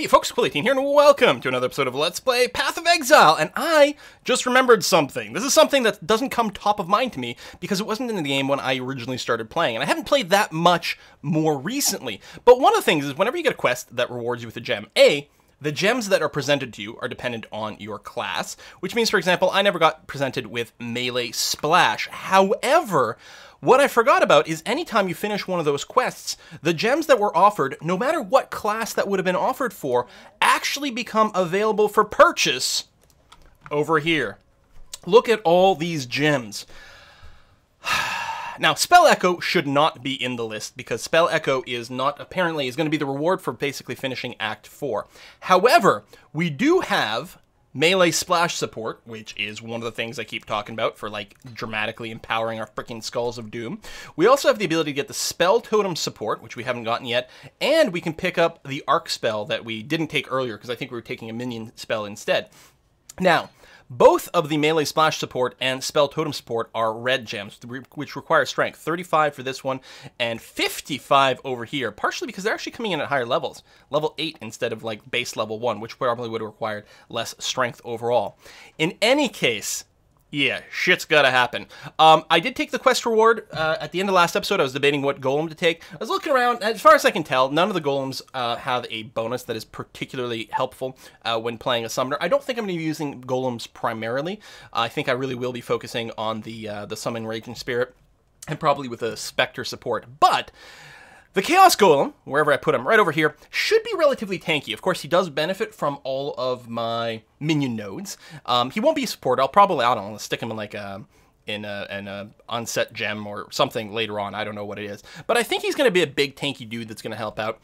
Hey folks, Quill18 here, and welcome to another episode of Let's Play Path of Exile. And I just remembered something. This is something that doesn't come top of mind to me because it wasn't in the game when I originally started playing, and I haven't played that much more recently. But one of the things is whenever you get a quest that rewards you with a gem, A, the gems that are presented to you are dependent on your class, which means, for example, I never got presented with Melee Splash. However, what I forgot about is anytime you finish one of those quests, the gems that were offered, no matter what class that would have been offered for, actually become available for purchase over here. Look at all these gems. Now, Spell Echo should not be in the list because Spell Echo is not apparently is going to be the reward for basically finishing Act 4. However, we do have melee splash support, which is one of the things I keep talking about for like dramatically empowering our freaking Skulls of Doom. We also have the ability to get the Spell Totem support, which we haven't gotten yet, and we can pick up the Arc spell that we didn't take earlier because I think we were taking a minion spell instead. Now, both of the melee splash support and spell totem support are red gems, which require strength. 35 for this one and 55 over here, partially because they're actually coming in at higher levels. Level 8 instead of like base level 1, which probably would have required less strength overall. In any case, yeah, shit's gotta happen. Um, I did take the quest reward uh, at the end of last episode. I was debating what golem to take. I was looking around. As far as I can tell, none of the golems uh, have a bonus that is particularly helpful uh, when playing a summoner. I don't think I'm to be using golems primarily. I think I really will be focusing on the uh, the summon raging spirit and probably with a specter support. But the Chaos Golem, wherever I put him, right over here, should be relatively tanky. Of course, he does benefit from all of my minion nodes. Um, he won't be support. I'll probably, I don't know, stick him in like a, in a, in a unset gem or something later on. I don't know what it is. But I think he's going to be a big tanky dude that's going to help out.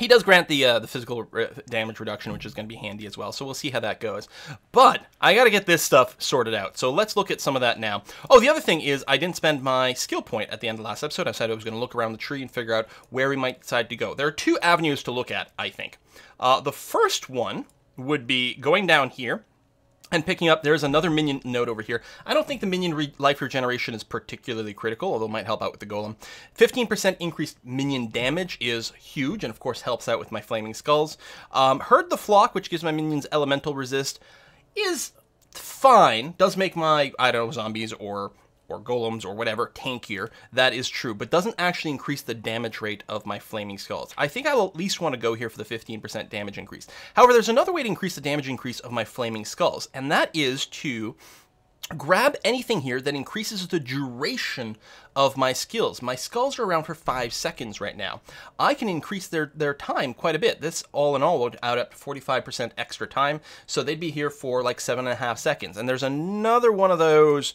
He does grant the uh, the physical re damage reduction, which is going to be handy as well. So we'll see how that goes. But I got to get this stuff sorted out. So let's look at some of that now. Oh, the other thing is I didn't spend my skill point at the end of the last episode. I said I was going to look around the tree and figure out where we might decide to go. There are two avenues to look at, I think. Uh, the first one would be going down here and picking up, there's another minion node over here. I don't think the minion re life regeneration is particularly critical, although it might help out with the golem. 15% increased minion damage is huge, and of course helps out with my flaming skulls. Um, Herd the Flock, which gives my minions elemental resist, is fine. Does make my, I don't know, zombies or or golems or whatever tankier, that is true, but doesn't actually increase the damage rate of my flaming skulls. I think I'll at least want to go here for the 15% damage increase. However, there's another way to increase the damage increase of my flaming skulls, and that is to grab anything here that increases the duration of my skills. My skulls are around for five seconds right now. I can increase their, their time quite a bit. This all in all would add up to 45% extra time. So they'd be here for like seven and a half seconds. And there's another one of those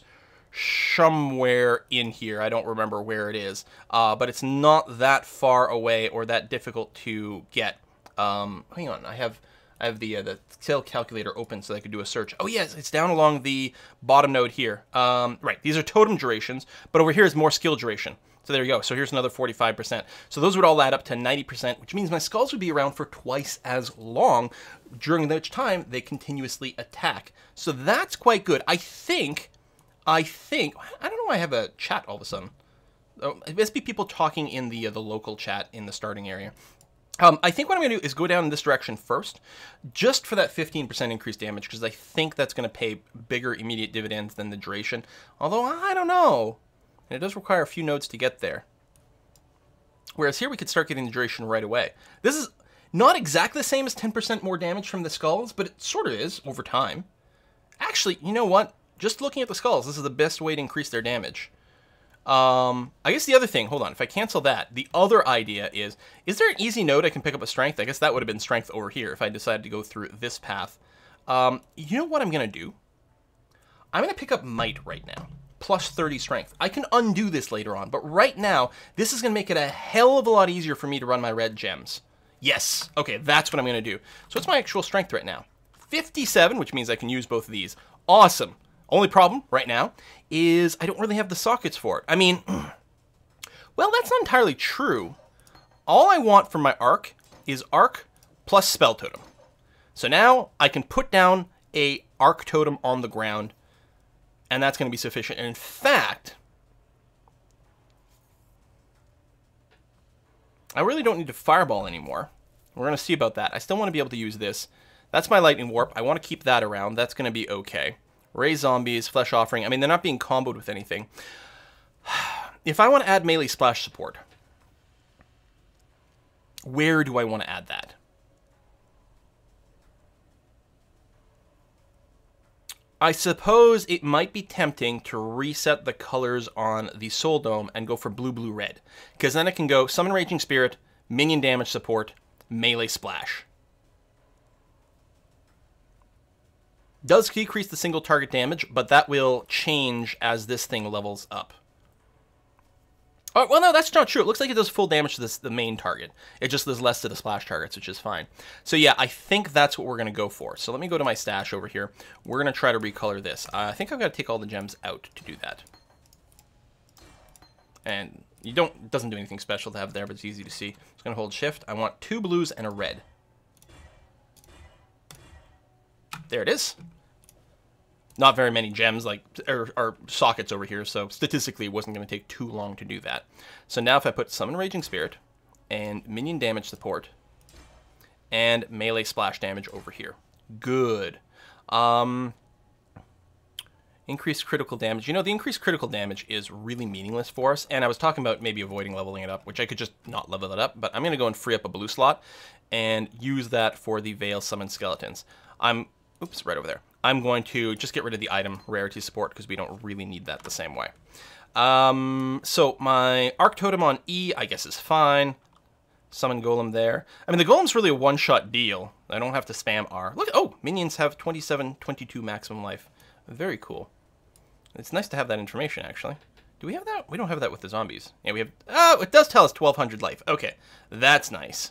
somewhere in here. I don't remember where it is, uh, but it's not that far away or that difficult to get. Um, hang on, I have I have the uh, the skill calculator open so I could do a search. Oh yes, it's down along the bottom node here. Um, right, these are totem durations, but over here is more skill duration. So there you go. So here's another 45%. So those would all add up to 90%, which means my skulls would be around for twice as long, during which time they continuously attack. So that's quite good. I think I think I don't know why I have a chat all of a sudden. Oh, it must be people talking in the uh, the local chat in the starting area. Um, I think what I'm going to do is go down in this direction first, just for that 15% increased damage, because I think that's going to pay bigger immediate dividends than the duration. Although, I don't know. And it does require a few nodes to get there. Whereas here we could start getting the duration right away. This is not exactly the same as 10% more damage from the skulls, but it sort of is over time. Actually, you know what? Just looking at the skulls, this is the best way to increase their damage. Um, I guess the other thing, hold on, if I cancel that, the other idea is, is there an easy node I can pick up a strength? I guess that would have been strength over here if I decided to go through this path. Um, you know what I'm going to do? I'm going to pick up might right now, plus 30 strength. I can undo this later on, but right now, this is going to make it a hell of a lot easier for me to run my red gems. Yes, okay, that's what I'm going to do. So what's my actual strength right now? 57, which means I can use both of these. Awesome. Only problem right now is I don't really have the sockets for it. I mean, well, that's not entirely true. All I want from my arc is arc plus spell totem. So now I can put down a arc totem on the ground, and that's going to be sufficient. And in fact, I really don't need to fireball anymore. We're going to see about that. I still want to be able to use this. That's my Lightning Warp. I want to keep that around. That's going to be okay. Raise Zombies, Flesh Offering. I mean, they're not being comboed with anything. If I want to add melee splash support, where do I want to add that? I suppose it might be tempting to reset the colors on the Soul Dome and go for blue, blue, red. Because then it can go Summon Raging Spirit, Minion Damage Support, Melee Splash. Does decrease the single target damage, but that will change as this thing levels up. Oh, well, no, that's not true. It looks like it does full damage to this, the main target. It just does less to the splash targets, which is fine. So yeah, I think that's what we're going to go for. So let me go to my stash over here. We're going to try to recolor this. Uh, I think I've got to take all the gems out to do that. And you don't, it doesn't do anything special to have there, but it's easy to see. Just going to hold shift. I want two blues and a red. There it is not very many gems like or, or, sockets over here, so statistically it wasn't going to take too long to do that. So now if I put Summon Raging Spirit and Minion Damage Support and Melee Splash Damage over here. Good. Um, increased critical damage. You know, the increased critical damage is really meaningless for us, and I was talking about maybe avoiding leveling it up, which I could just not level it up, but I'm going to go and free up a blue slot and use that for the Vaal Summon Skeletons. I'm, oops, right over there. I'm going to just get rid of the item rarity support because we don't really need that the same way. Um, so my Arc Totem on E, I guess, is fine. Summon Golem there. I mean, the Golem's really a one-shot deal. I don't have to spam R. Look, oh, minions have 27, 22 maximum life. Very cool. It's nice to have that information, actually. Do we have that? We don't have that with the zombies. Yeah, we have... Oh, it does tell us 1,200 life. Okay, that's nice.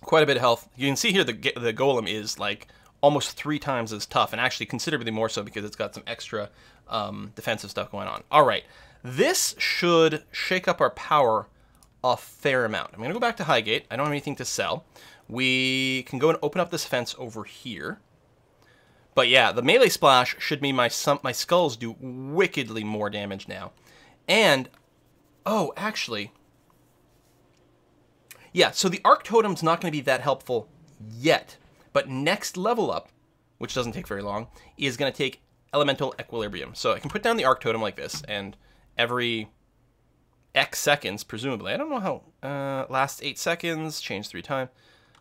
Quite a bit of health. You can see here the, the Golem is, like, almost three times as tough, and actually considerably more so because it's got some extra um, defensive stuff going on. All right, this should shake up our power a fair amount. I'm going to go back to Highgate. I don't have anything to sell. We can go and open up this fence over here. But yeah, the melee splash should mean my my skulls do wickedly more damage now. And, oh, actually, yeah, so the Arc Totem's not going to be that helpful yet. But next level up, which doesn't take very long, is going to take Elemental Equilibrium. So I can put down the Arc Totem like this, and every X seconds, presumably, I don't know how, uh, last 8 seconds, change 3 times,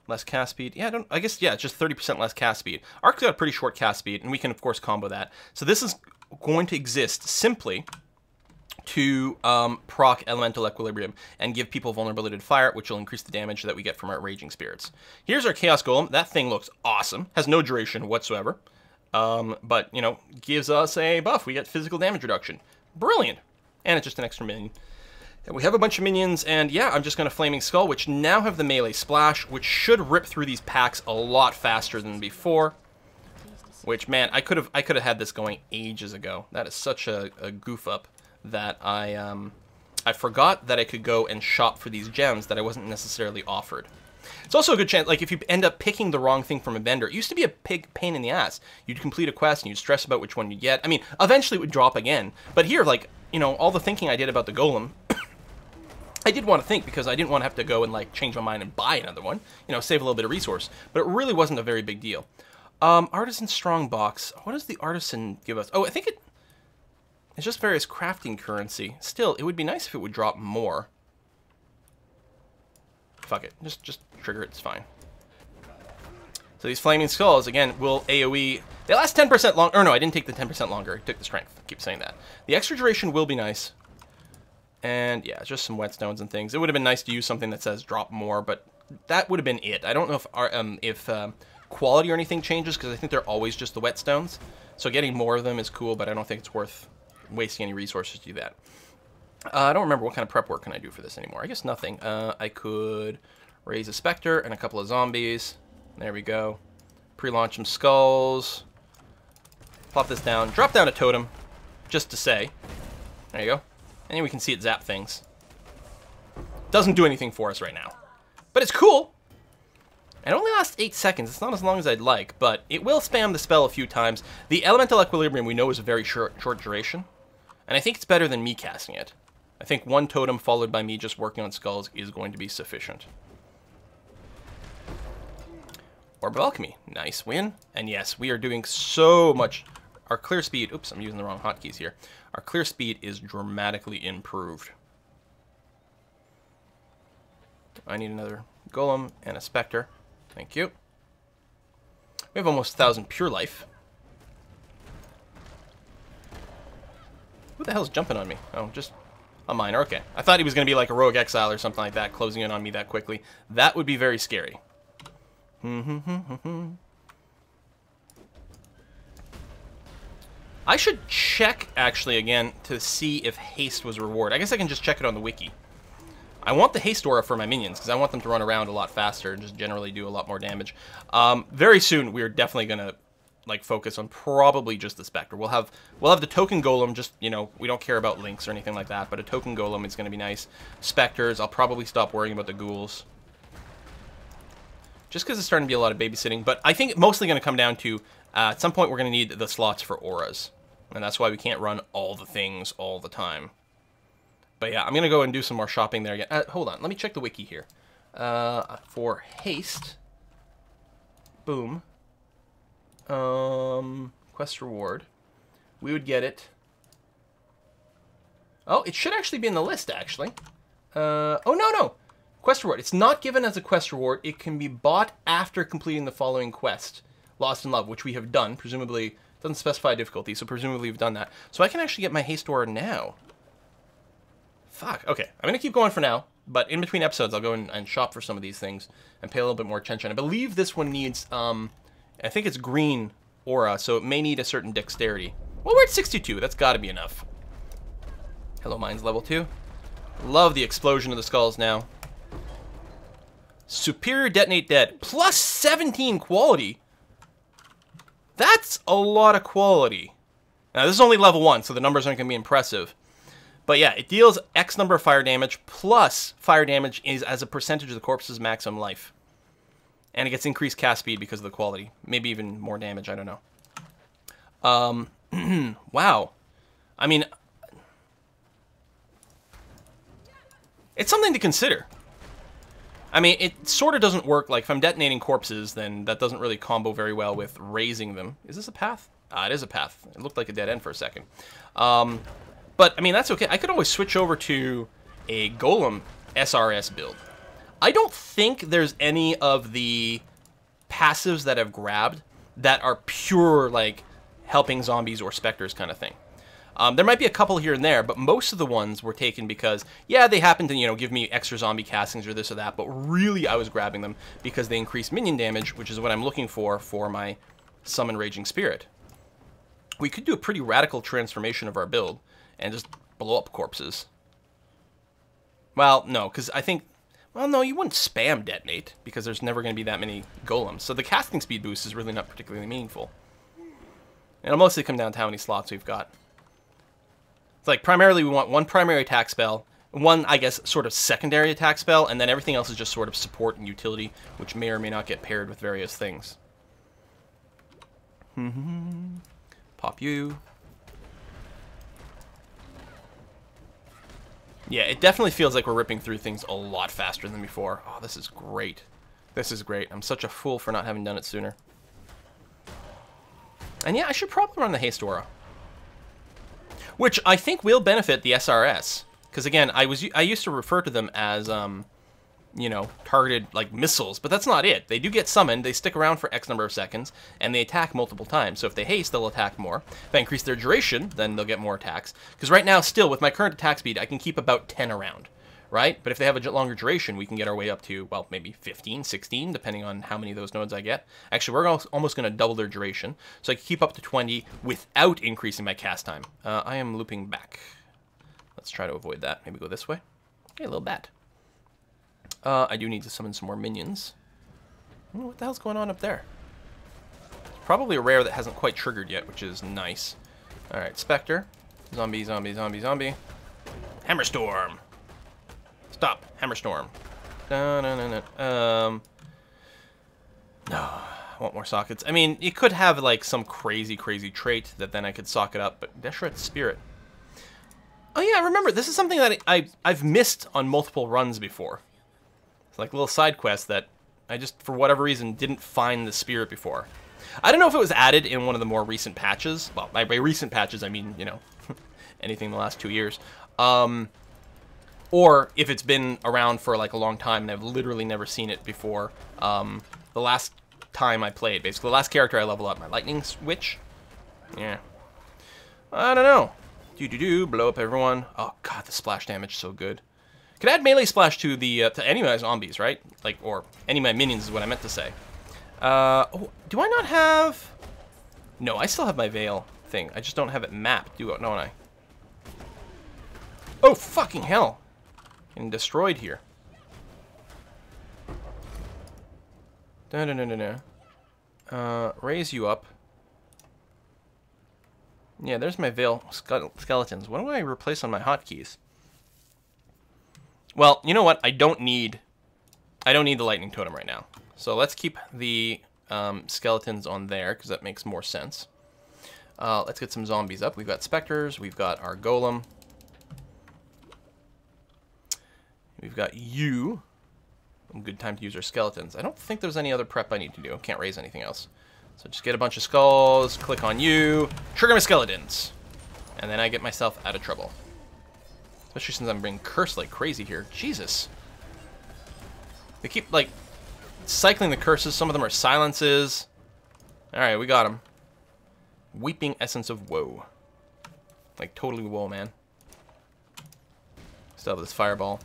less cast speed. Yeah, I don't, I guess, yeah, it's just 30% less cast speed. Arc's got a pretty short cast speed, and we can, of course, combo that. So this is going to exist simply to um, proc Elemental Equilibrium and give people vulnerability to fire, which will increase the damage that we get from our Raging Spirits. Here's our Chaos Golem. That thing looks awesome. Has no duration whatsoever. Um, but, you know, gives us a buff. We get physical damage reduction. Brilliant. And it's just an extra minion. And we have a bunch of minions, and yeah, I'm just going to Flaming Skull, which now have the melee splash, which should rip through these packs a lot faster than before. Which, man, I could have I could have had this going ages ago. That is such a, a goof up that I um, I forgot that I could go and shop for these gems that I wasn't necessarily offered. It's also a good chance, like if you end up picking the wrong thing from a vendor, it used to be a big pain in the ass. You'd complete a quest and you'd stress about which one you get. I mean, eventually it would drop again. But here, like, you know, all the thinking I did about the golem, I did want to think because I didn't want to have to go and like change my mind and buy another one, you know, save a little bit of resource. But it really wasn't a very big deal. Um, Artisan Strongbox. What does the Artisan give us? Oh, I think it it's just various crafting currency. Still, it would be nice if it would drop more. Fuck it. Just, just trigger it. It's fine. So these Flaming Skulls, again, will AoE... They last 10% long... Or no, I didn't take the 10% longer. I took the strength. I keep saying that. The extra duration will be nice. And yeah, just some whetstones and things. It would have been nice to use something that says drop more, but that would have been it. I don't know if our, um, if um, quality or anything changes, because I think they're always just the whetstones. So getting more of them is cool, but I don't think it's worth wasting any resources to do that. Uh, I don't remember what kind of prep work can I do for this anymore. I guess nothing. Uh, I could raise a Spectre and a couple of zombies. There we go. Pre-launch some skulls. Plop this down. Drop down a totem, just to say. There you go. And we can see it zap things. Doesn't do anything for us right now. But it's cool. It only lasts 8 seconds. It's not as long as I'd like, but it will spam the spell a few times. The Elemental Equilibrium we know is a very short, short duration. And I think it's better than me casting it. I think one totem followed by me just working on skulls is going to be sufficient. Orb of Alchemy. Nice win. And yes, we are doing so much. Our clear speed, oops, I'm using the wrong hotkeys here. Our clear speed is dramatically improved. I need another Golem and a Spectre. Thank you. We have almost 1,000 pure life. Who the hell's jumping on me? Oh, just a miner. Okay. I thought he was going to be like a rogue exile or something like that, closing in on me that quickly. That would be very scary. Hmm, hmm, hmm, I should check, actually, again, to see if haste was a reward. I guess I can just check it on the wiki. I want the haste aura for my minions, because I want them to run around a lot faster and just generally do a lot more damage. Um, very soon, we're definitely going to like focus on probably just the Spectre. We'll have we'll have the token golem. Just you know, we don't care about links or anything like that. But a token golem is going to be nice. Specters. I'll probably stop worrying about the ghouls. Just because it's starting to be a lot of babysitting. But I think mostly going to come down to uh, at some point we're going to need the slots for auras, and that's why we can't run all the things all the time. But yeah, I'm going to go and do some more shopping there again. Uh, hold on, let me check the wiki here. Uh, for haste, boom, um, quest reward, we would get it. Oh, it should actually be in the list, actually. Uh, oh, no, no. Quest reward. It's not given as a quest reward. It can be bought after completing the following quest, Lost in Love, which we have done. Presumably, doesn't specify difficulty, so presumably we've done that. So I can actually get my haste aura now. Fuck. Okay, I'm going to keep going for now, but in between episodes, I'll go and, and shop for some of these things and pay a little bit more attention. I believe this one needs... um I think it's green aura, so it may need a certain dexterity. Well, we're at 62. That's got to be enough. Hello, mine's level 2. Love the explosion of the skulls now. Superior detonate dead. Plus 17 quality. That's a lot of quality. Now, this is only level 1, so the numbers aren't going to be impressive. But yeah, it deals X number of fire damage, plus fire damage is as a percentage of the corpse's maximum life. And it gets increased cast speed because of the quality. Maybe even more damage, I don't know. Um, wow. I mean, it's something to consider. I mean, it sort of doesn't work, like, if I'm detonating corpses, then that doesn't really combo very well with raising them. Is this a path? Ah, it is a path. It looked like a dead end for a second. Um, but, I mean, that's okay. I could always switch over to a Golem SRS build. I don't think there's any of the passives that I've grabbed that are pure, like, helping zombies or specters kind of thing. Um, there might be a couple here and there, but most of the ones were taken because, yeah, they happen to, you know, give me extra zombie castings or this or that, but really I was grabbing them because they increase minion damage, which is what I'm looking for for my Summon Raging Spirit. We could do a pretty radical transformation of our build and just blow up corpses. Well, no, because I think well, no, you wouldn't spam detonate, because there's never going to be that many golems. So the casting speed boost is really not particularly meaningful. And it'll mostly come down to how many slots we've got. It's like, primarily we want one primary attack spell, one, I guess, sort of secondary attack spell, and then everything else is just sort of support and utility, which may or may not get paired with various things. hmm Pop you. Yeah, it definitely feels like we're ripping through things a lot faster than before. Oh, this is great. This is great. I'm such a fool for not having done it sooner. And yeah, I should probably run the Haste Aura. Which I think will benefit the SRS. Because again, I was I used to refer to them as um, you know, targeted like missiles, but that's not it. They do get summoned, they stick around for X number of seconds, and they attack multiple times. So if they haste, they'll attack more. If I increase their duration, then they'll get more attacks. Because right now, still, with my current attack speed, I can keep about 10 around, right? But if they have a longer duration, we can get our way up to, well, maybe 15, 16, depending on how many of those nodes I get. Actually, we're almost going to double their duration, so I can keep up to 20 without increasing my cast time. Uh, I am looping back. Let's try to avoid that. Maybe go this way. A little bat. Uh, I do need to summon some more minions. What the hell's going on up there? It's probably a rare that hasn't quite triggered yet, which is nice. Alright, Spectre. Zombie, zombie, zombie, zombie. Hammerstorm! Stop. Hammerstorm. No, no, no, no. Um... No. I want more sockets. I mean, you could have, like, some crazy, crazy trait that then I could socket up, but Deshret's Spirit. Oh yeah, remember, this is something that I, I've missed on multiple runs before. It's like a little side quest that I just, for whatever reason, didn't find the spirit before. I don't know if it was added in one of the more recent patches. Well, by, recent patches, I mean, you know, anything in the last two years. Um, or if it's been around for like a long time and I've literally never seen it before. Um, the last time I played, basically, the last character I leveled up, my lightning switch. Yeah. I don't know. Do do do, blow up everyone. Oh god, the splash damage is so good. Could add melee splash to the uh, to any of my zombies, right? Like, or any of my minions is what I meant to say. Uh, oh, do I not have? No, I still have my Vaal thing. I just don't have it mapped, do don't I? Oh fucking hell! Getting destroyed here. No, no, no, no, no. Uh, raise you up. Yeah, there's my Vaal skeletons. What do I replace on my hotkeys? Well, you know what? I don't need... I don't need the lightning totem right now. So let's keep the um, skeletons on there, because that makes more sense. Uh, let's get some zombies up. We've got specters. We've got our golem. We've got you. Good time to use our skeletons. I don't think there's any other prep I need to do. Can't raise anything else. So just get a bunch of skulls, click on you, trigger my skeletons. And then I get myself out of trouble. Especially since I'm being cursed like crazy here. Jesus. They keep, like, cycling the curses. Some of them are silences. Alright, we got them. Weeping Essence of Woe. Like, totally woe, man. Still have this fireball.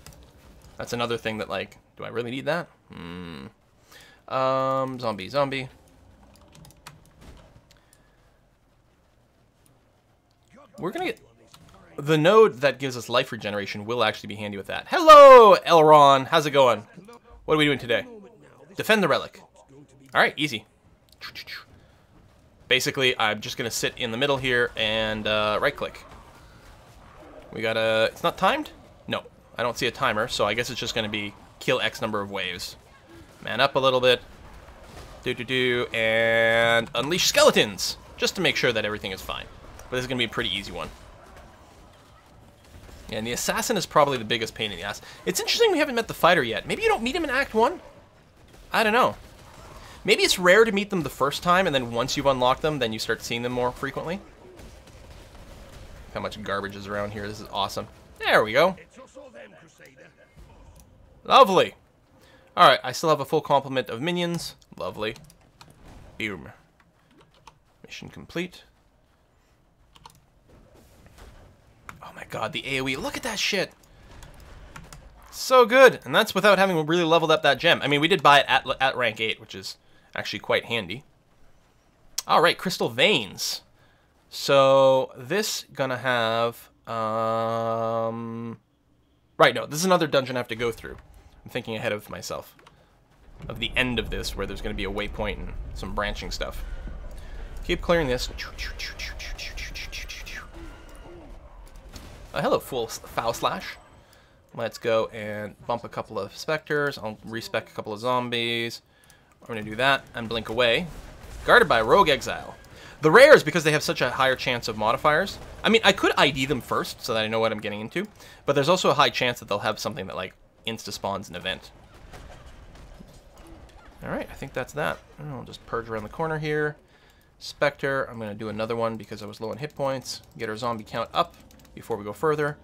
That's another thing that, like, do I really need that? Hmm. Um, zombie, zombie. We're gonna get... The node that gives us life regeneration will actually be handy with that. Hello, Elreon. How's it going? What are we doing today? Defend the relic. Alright, easy. Basically, I'm just gonna sit in the middle here and uh, right-click. We got a... It's not timed? No, I don't see a timer, so I guess it's just gonna be kill X number of waves. Man up a little bit. Do-do-do, and unleash skeletons! Just to make sure that everything is fine. But this is going to be a pretty easy one. And the assassin is probably the biggest pain in the ass. It's interesting we haven't met the fighter yet. Maybe you don't meet him in Act 1? I don't know. Maybe it's rare to meet them the first time, and then once you've unlocked them, then you start seeing them more frequently. How much garbage is around here. This is awesome. There we go. Lovely. Alright, I still have a full complement of minions. Lovely. Boom. Mission complete. Oh my god, the AoE. Look at that shit. So good. And that's without having really leveled up that gem. I mean, we did buy it at, at rank 8, which is actually quite handy. Alright, Crystal Veins. So, this gonna have... Um, right, no, this is another dungeon I have to go through. I'm thinking ahead of myself. Of the end of this, where there's gonna be a waypoint and some branching stuff. Keep clearing this. Uh, hello, full foul slash. Let's go and bump a couple of specters. I'll respec a couple of zombies. I'm gonna do that and blink away. Guarded by Rogue Exile. The rares, because they have such a higher chance of modifiers. I mean, I could ID them first so that I know what I'm getting into, but there's also a high chance that they'll have something that like insta spawns an event. All right, I think that's that. I'll just purge around the corner here. Spectre, I'm gonna do another one because I was low on hit points. Get our zombie count up before we go further.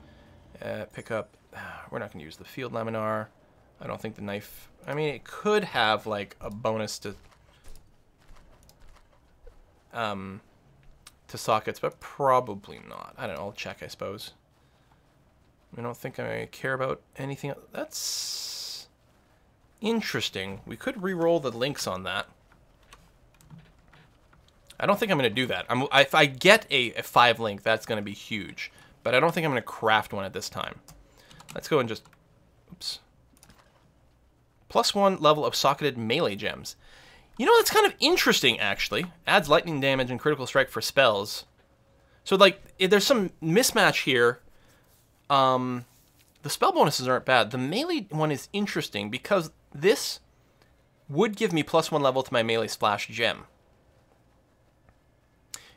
Uh, pick up, we're not going to use the field laminar. I don't think the knife, I mean, it could have like a bonus to, um, to sockets, but probably not. I don't know, I'll check, I suppose. I don't think I care about anything. That's interesting. We could re-roll the links on that. I don't think I'm going to do that. I'm, if I get a, a 5 link, that's going to be huge. But I don't think I'm going to craft one at this time. Let's go and just... Oops. Plus one level of socketed melee gems. You know, that's kind of interesting, actually. Adds lightning damage and critical strike for spells. So, like, if there's some mismatch here. Um, the spell bonuses aren't bad. The melee one is interesting because this would give me plus one level to my melee splash gem.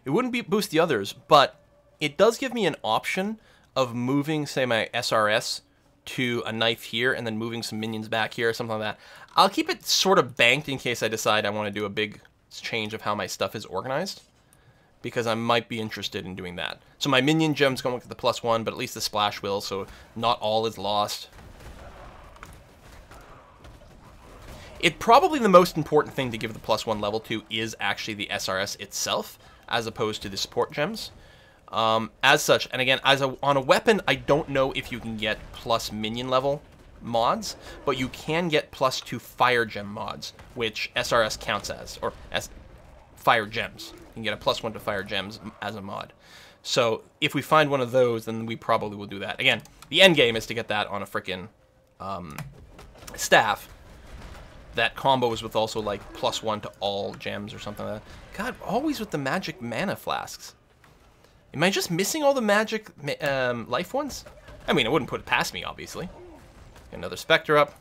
It wouldn't be boost the others, but it does give me an option of moving, say, my SRS to a knife here and then moving some minions back here or something like that. I'll keep it sort of banked in case I decide I want to do a big change of how my stuff is organized. Because I might be interested in doing that. So my minion gem's going with the plus one, but at least the splash will, so not all is lost. It probably the most important thing to give the plus one level to is actually the SRS itself, as opposed to the support gems. Um, as such, and again, as a, on a weapon, I don't know if you can get plus minion level mods, but you can get plus two fire gem mods, which SRS counts as, or as fire gems. You can get a plus one to fire gems as a mod. So if we find one of those, then we probably will do that. Again, the end game is to get that on a freaking um, staff that combos with also like plus one to all gems or something like that. God, always with the magic mana flasks. Am I just missing all the magic um, life ones? I mean, I wouldn't put it past me, obviously. Another Spectre up.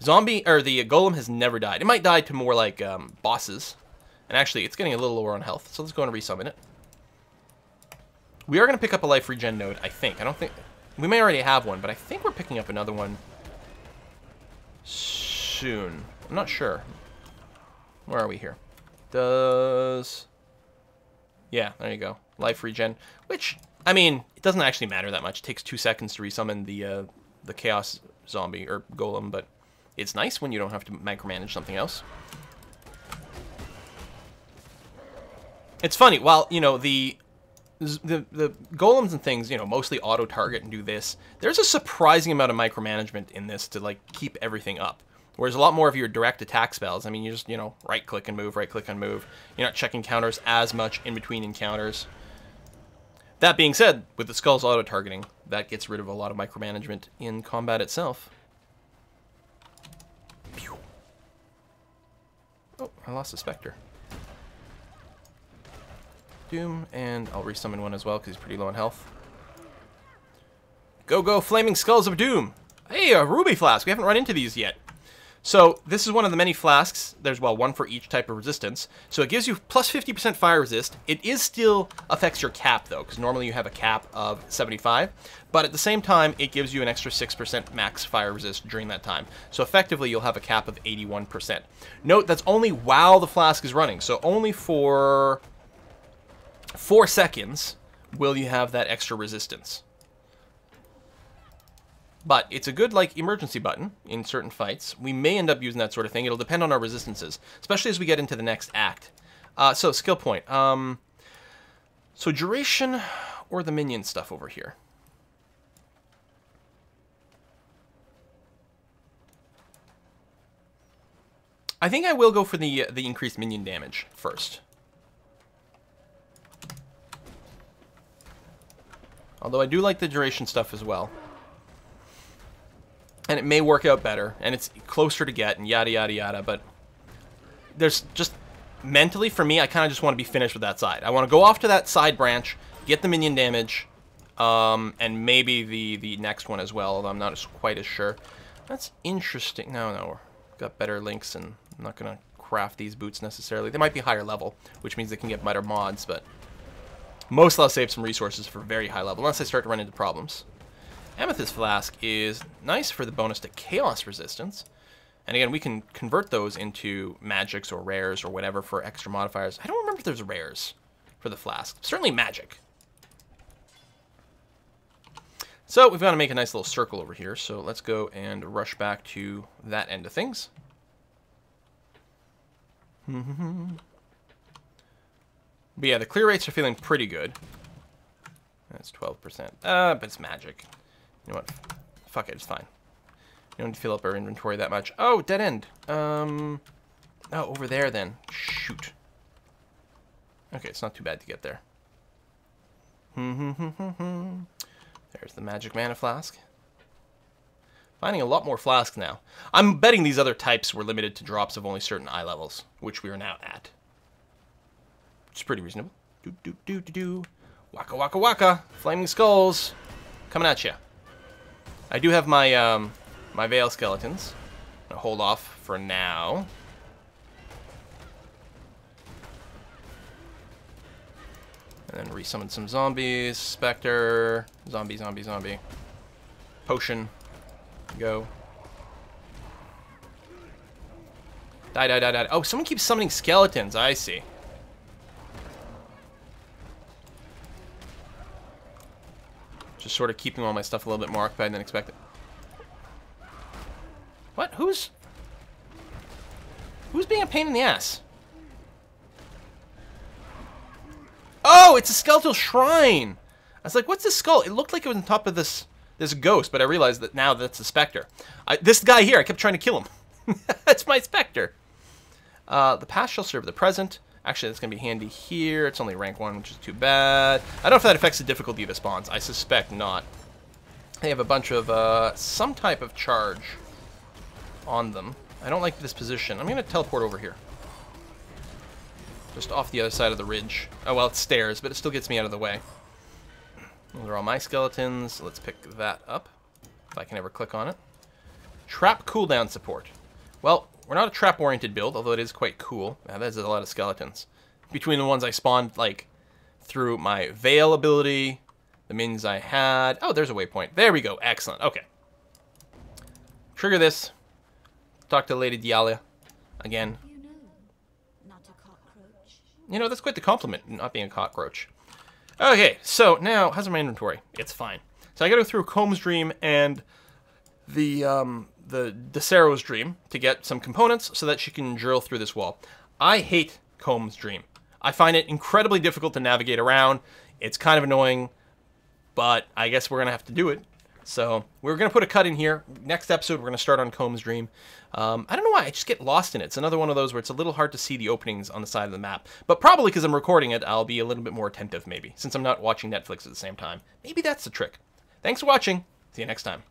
Zombie, or the Golem has never died. It might die to more like um, bosses. And actually, it's getting a little lower on health, so let's go and resummon it. We are going to pick up a life regen node, I think. I don't think... We may already have one, but I think we're picking up another one soon. I'm not sure. Where are we here? Does... Yeah, there you go. Life regen, which, I mean, it doesn't actually matter that much. It takes two seconds to resummon the, uh, the Chaos Zombie, or Golem, but it's nice when you don't have to micromanage something else. It's funny, while, you know, the the the golems and things, you know, mostly auto target and do this. There's a surprising amount of micromanagement in this to like keep everything up. Whereas a lot more of your direct attack spells, I mean, you just, you know, right click and move, right click and move. You're not checking counters as much in between encounters. That being said, with the Skull's auto targeting, that gets rid of a lot of micromanagement in combat itself. Pew. Oh, I lost a Spectre. Doom, and I'll resummon one as well because he's pretty low on health. Go, go, Flaming Skulls of Doom! Hey, a Ruby Flask! We haven't run into these yet. So this is one of the many flasks. There's, well, one for each type of resistance. So it gives you plus 50% fire resist. It is still affects your cap, though, because normally you have a cap of 75. But at the same time, it gives you an extra 6% max fire resist during that time. So effectively, you'll have a cap of 81%. Note, that's only while the flask is running. So only for four seconds will you have that extra resistance. But it's a good, like, emergency button in certain fights. We may end up using that sort of thing. It'll depend on our resistances, especially as we get into the next act. Uh, so, skill point. Um, so, duration or the minion stuff over here? I think I will go for the, uh, the increased minion damage first. Although I do like the duration stuff as well and it may work out better, and it's closer to get, and yada, yada, yada, but there's just, mentally, for me, I kind of just want to be finished with that side. I want to go off to that side branch, get the minion damage, um, and maybe the, the next one as well, although I'm not as, quite as sure. That's interesting. No, no, got better links, and I'm not going to craft these boots necessarily. They might be higher level, which means they can get better mods, but most I'll save some resources for very high level, unless I start to run into problems. Amethyst Flask is nice for the bonus to Chaos Resistance. And again, we can convert those into magics or rares or whatever for extra modifiers. I don't remember if there's rares for the flask. Certainly magic. So we've got to make a nice little circle over here. So let's go and rush back to that end of things. but yeah, the clear rates are feeling pretty good. That's 12%. Uh, but it's magic. You know what? Fuck it, it's fine. You don't need to fill up our inventory that much. Oh, dead end. Um, oh, over there then. Shoot. Okay, it's not too bad to get there. There's the magic mana flask. Finding a lot more flasks now. I'm betting these other types were limited to drops of only certain eye levels, which we are now at. Which is pretty reasonable. Do do do do do. Waka waka waka. Flaming skulls. Coming at you. I do have my um, my Vaal Skeletons. I'll hold off for now. And then resummon some zombies. Spectre. Zombie, zombie, zombie. Potion. Go. Die, die, die, die. Oh, someone keeps summoning skeletons. I see. Just sort of keeping all my stuff a little bit more occupied than expected. What? Who's... Who's being a pain in the ass? Oh, it's a skeletal shrine! I was like, what's this skull? It looked like it was on top of this this ghost, but I realized that now that's a specter. I, this guy here, I kept trying to kill him. that's my specter. Uh, the past shall serve the present. Actually, that's going to be handy here. It's only rank 1, which is too bad. I don't know if that affects the difficulty of the spawns. I suspect not. They have a bunch of, uh, some type of charge on them. I don't like this position. I'm going to teleport over here. Just off the other side of the ridge. Oh, well, it's stairs, but it still gets me out of the way. Those are all my skeletons. Let's pick that up, if I can ever click on it. Trap cooldown support. Well, we're not a trap-oriented build, although it is quite cool. Now, there's a lot of skeletons. Between the ones I spawned, like, through my Vaal ability, the mins I had. Oh, there's a waypoint. There we go. Excellent. Okay. Trigger this. Talk to Lady Dialla again. You know, not a cockroach. You know, that's quite the compliment, not being a cockroach. Okay, so now, how's my inventory? It's fine. So I gotta go through Kaom's Dream and the, um, the Daresso's Dream to get some components so that she can drill through this wall. I hate Kaom's Dream. I find it incredibly difficult to navigate around. It's kind of annoying, but I guess we're gonna have to do it. So we're gonna put a cut in here. Next episode, we're gonna start on Kaom's Dream. Um, I don't know why I just get lost in it. It's another one of those where it's a little hard to see the openings on the side of the map. But probably because I'm recording it, I'll be a little bit more attentive maybe, since I'm not watching Netflix at the same time. Maybe that's the trick. Thanks for watching. See you next time.